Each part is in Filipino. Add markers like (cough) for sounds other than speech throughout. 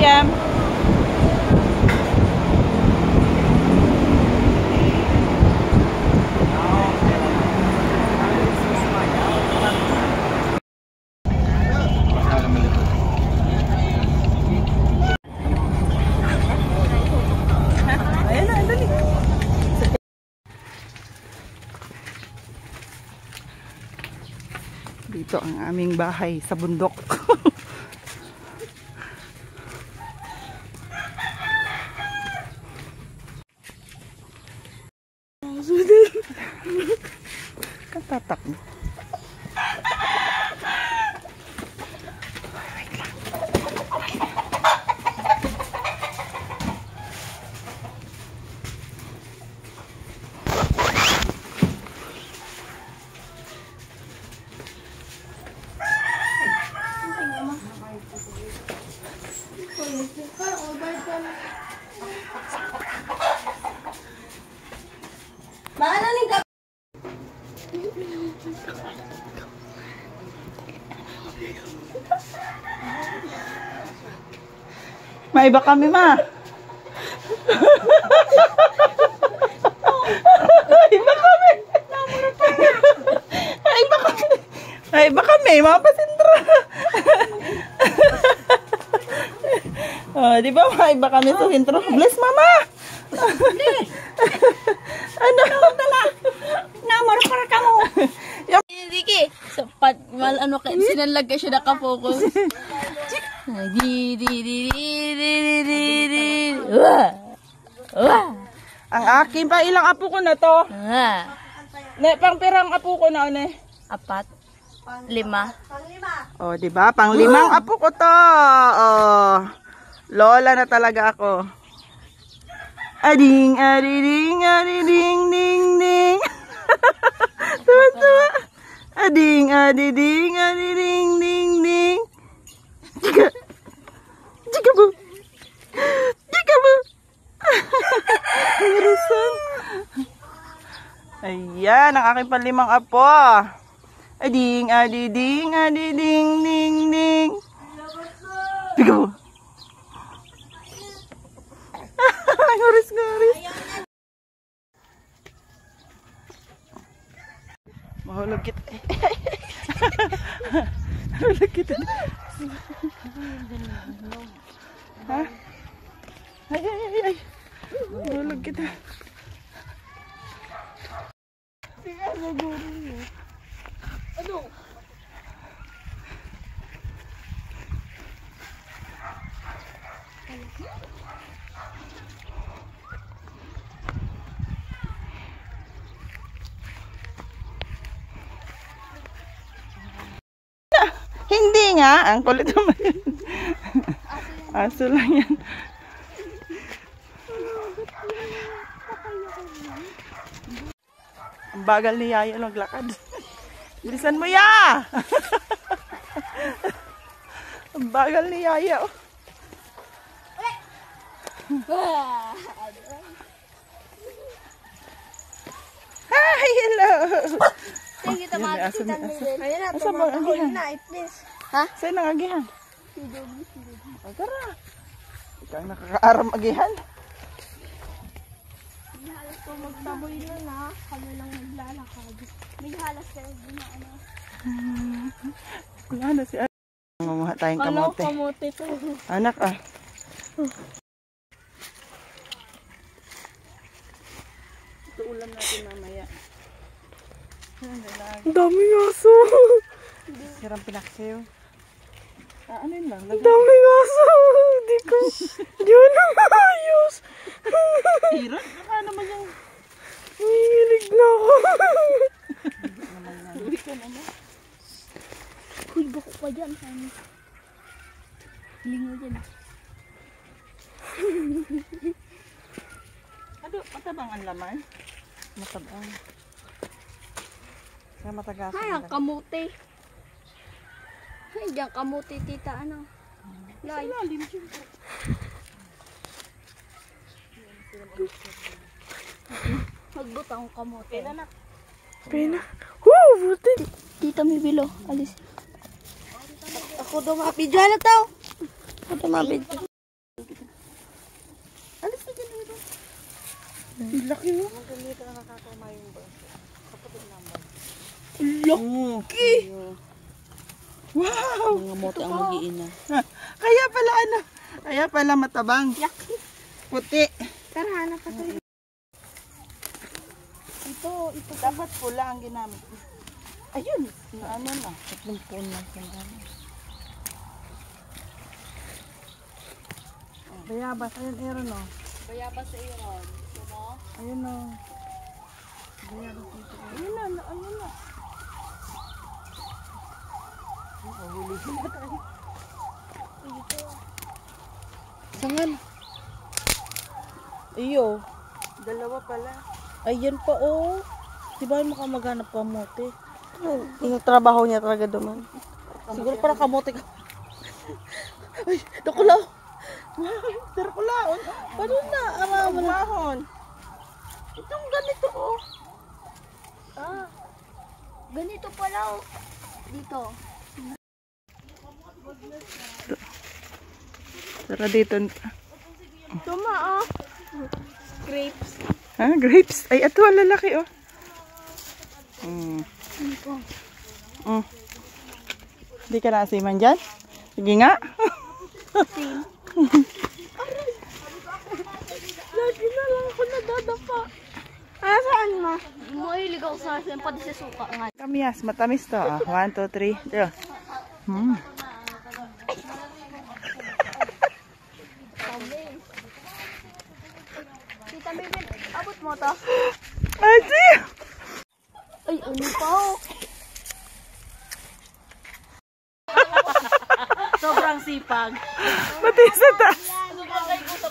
JM. JM. Ayan na, dali. Dito ang aming bahay sa bundok. (laughs) Katatak mo. Maalaning ka. Maiba kami ma. Maiba kami. Maiba kami. Maiba kami, mga pasindra. oh, di ba maiba kami sa sentro? Bless mama. ano? Namaro para ka mo. Hindi ki. So, mal, ano, ka, sinalag ka siya nakapokus. Di, di, di, di, di, di, di. Wah! Ang akin pa, ilang apo ko na to? Ah. Ne, pang pirang apo ko na, ne? Apat. Lima. Oh, di ba? Pang limang apo ko to. Oh. Lola na talaga ako. Ading, adiding, adiding, ding, ding. tuwa, tuwa. Ading, adiding, adiding, ding, ding. Chika. Chika po. Chika po. Rusan. Ayan, ang aking panlimang apo. Ading, adiding, adiding, ding, ding. Chika po. Ngaris, ngaris. Mahulog kita. (laughs) Mahulog kita. ha? Ay, ay, ay, ay. Mahulog kita. Ano? (laughs) Hindi nga. Ang kulit naman yun. (laughs) Aso lang yan. (laughs) Ang bagal ni Yaya maglakad. Bilisan mo ya! Ang bagal ni Yaya. oh. Hi, hello! Yan, may aso, may aso. Ayan na, ang agihan? na, please. Ha? Saan ang agihan? O, tara. Ikaw ang nakakaaram agihan. Halos po magtaboy na na, kami lang naglalakad. May halas kayo din na ano. Wala na si Ano. Mamuha tayong kamote. kamote to. Anak ah. Ito ulam natin mamaya. Ang lalaki. Daming aso. Sirang pinaksiw. Ah, ano yun lang? Lagyan. Daming aso. Hindi ko, hindi ko na maayos. Hirap. Baka naman yung... Nanginginig na ako. Hindi ka naman. Uy, bako pa dyan. Lingo dyan. Ano, matabang ang laman? Matabang. Kaya matagasan. Ay, ang kamote. Ay, dyan kamote, tita, ano. Lay. Lalim siya. Magbutang kamote. Kailan na? Pena. Woo, buti. Tita, may bilo. Alis. Ako daw mapidya na tao. Mabit. Alis na dyan, ito. Ang laki mo. Laki! Wow! Mga mote ang mag-iina. Ha, Kaya pala ano, kaya pala matabang. Puti. Tara, hanap pa tayo. Ito, ito. Dapat pula ang ginamit. Ayun, na ano na. Tatlong puno lang sandali. Bayabas, ayun, Aaron o. Bayabas sa iyo, Ron. Ayun dito. Ayun na, na- ayun na. Mahuli sila tayo. Sangan. Iyo. Dalawa pala. Ayan pa, oh. Di ba yung makamaghanap ka mote? Yung trabaho niya talaga duman. Siguro para kamote ka. Ay, nakulaw. Pero kulaon. Paano na? Araw mo na. Mahon. Itong ganito oh. Ah, ganito pala oh. Dito. Tara dito. Tuma oh. Grapes. Ha? Grapes? Ay, ito ang lalaki oh. Mm. Mm. Hindi ka naasiman dyan? Sige nga. Lagi (laughs) na lang ako nadadapa. Ah, saan ma? Ako sa asin, pati sa suka nga. Kamyas, matamis to. Ah. One, two, three. Ito. Hmm. Tita Mabel, abot mo to? Ay, ano pa. Sobrang sipag. Mati sa taas. Sa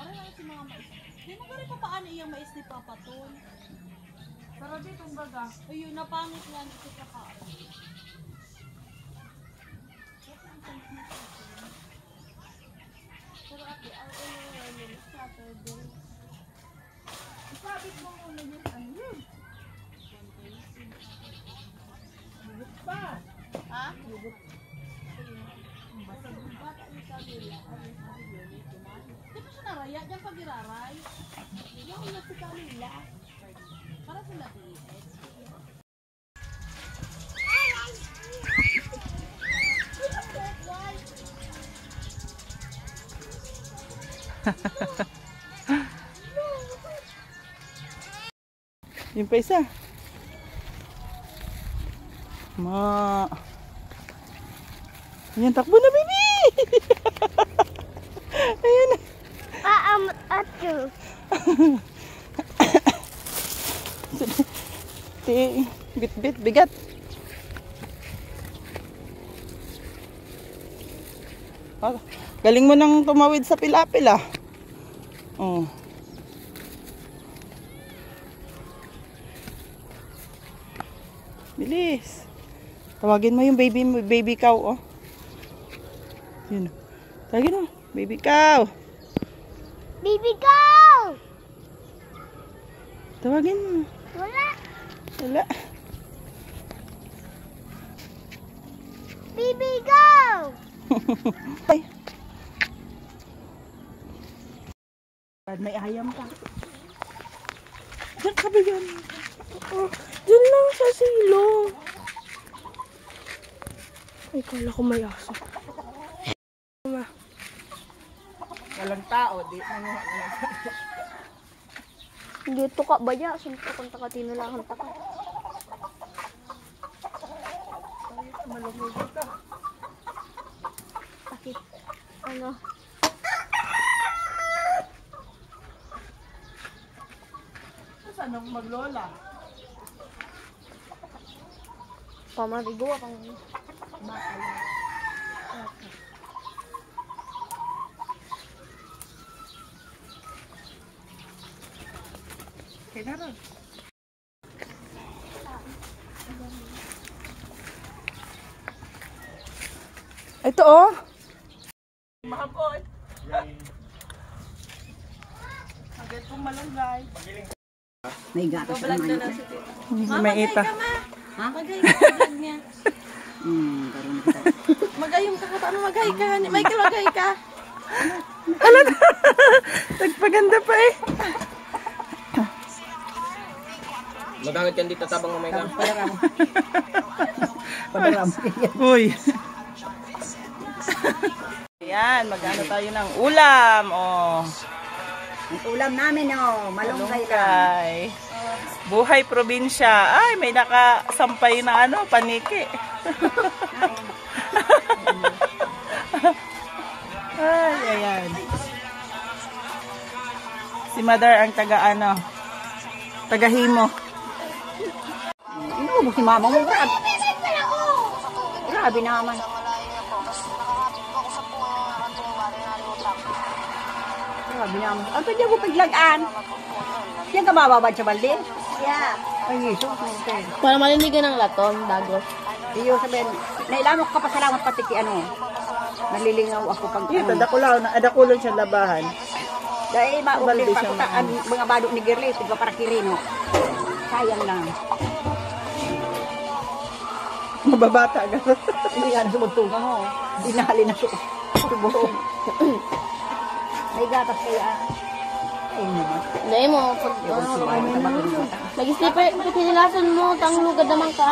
Mara lang si mga mais. Di mo gano'n pa paano iyang mais ni Papa Ton? Pero dito ang baga. Ayun, napangit lang ito kaka. Pero ate, ang ano yun, Saturday. Sabit mo muna yun. Ano yun? Bugot pa. Ha? Di ba siya naraya? Diyan pag iraray? Yung na si Camila. Para sila liit. (laughs) Yung pa isa. Ma. Ayan, takbo na, baby! (laughs) Ayan na. Ah, um, at you. (coughs) Ti, bit, bit, bigat. Ah, galing mo nang tumawid sa pilapil ah. Oh. Bilis. Tawagin mo yung baby baby cow oh. Yun. oh. Tawagin mo, baby cow. Baby, go! Tawagin mo. Wala. Wala. Baby, go! (laughs) Ay. May ayam ka. Diyan ka ba yan? Oh, Diyan lang sa silong. Ay, kala ko may aso. Ma. Walang tao, di nanguha na lang. Dito ka ba ya? Sunta kung taka tinulahan ta ka. Bakit? Ano? Saan ang maglola? Pamarigo akong... Okay na rin. Ito oh. Mahapon. Agad pong malunggay. May gatas naman. May ita. Magay ka vlog niya. (laughs) Hmm, karoon na kita. Magayong ka ka. Ano magay ka? Michael, magay ka. (laughs) Nagpaganda pa eh. Magamit yan dito tabang mamay ka. Padaram. (laughs) Padaram. Uy. Ayan, mag-ano tayo ng ulam. Oh, Ang ulam namin, oh, malunggay lang. malunggay. Buhay probinsya. Ay, may nakasampay na ano, paniki. (laughs) Ay, ayan. Si Mother ang taga ano, taga Himo. Inuubos si mama mo, grabe. Grabe naman. Grabe naman. Ang pwede mo paglagaan. Yan ka bababad sa balde? Yeah. Ay, Jesus. okay. Para malinigan ng laton, dagos. Iyo sabihin, nailangan ko kapasalamat pati ki ano. Nalilingaw ako pag Ito, ano. dakulaw na, adakulon siya labahan. Dahil maubli pa ko ta, mga bado ni Girly, tigwa para kirino. Sayang lang. Mababata ka. Hindi nga na sumugtungan mo. Dinali na siya. Subong. May gatas kaya. Hindi mo, pag bata. Nag-slipper, pagkinilasan mo, tanglugad naman ka.